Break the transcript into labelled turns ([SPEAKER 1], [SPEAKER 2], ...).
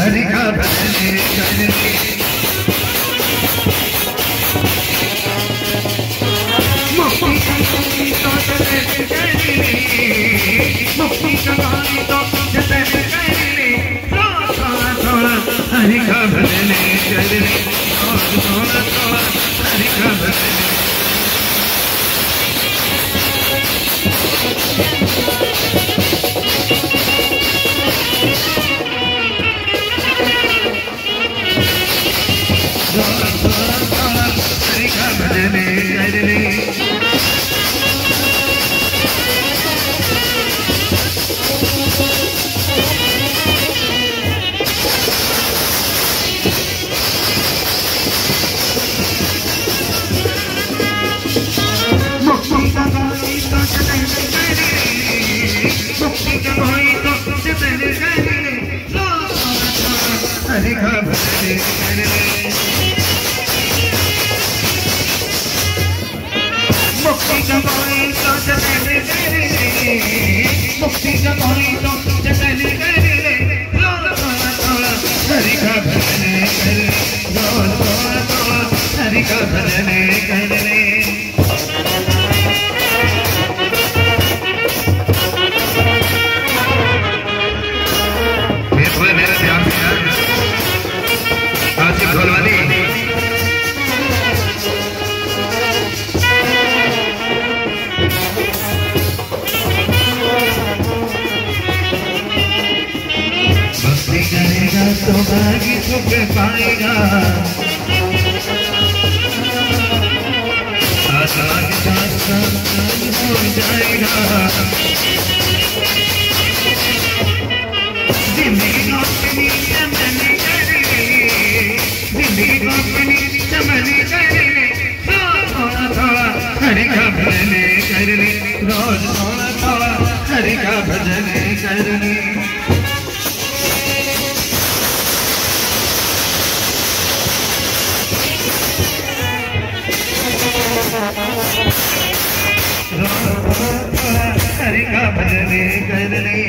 [SPEAKER 1] हरि का भजन तो कमाई तो जतन करने थोड़ा थोड़ा हरि का भजन मुक्ति कमाई तो करने हरि का भजन करने मुक्ति कमाई तो करने मुक्ति कमाई तो करने हरि का भजन करने हरि का भजन करने करेगा तो सुख पाएगा। चमन करने ज़िंदगी को चमन भजन करने रोज थोड़ा थोड़ा हरि का भजन रोज हरि का भजन करने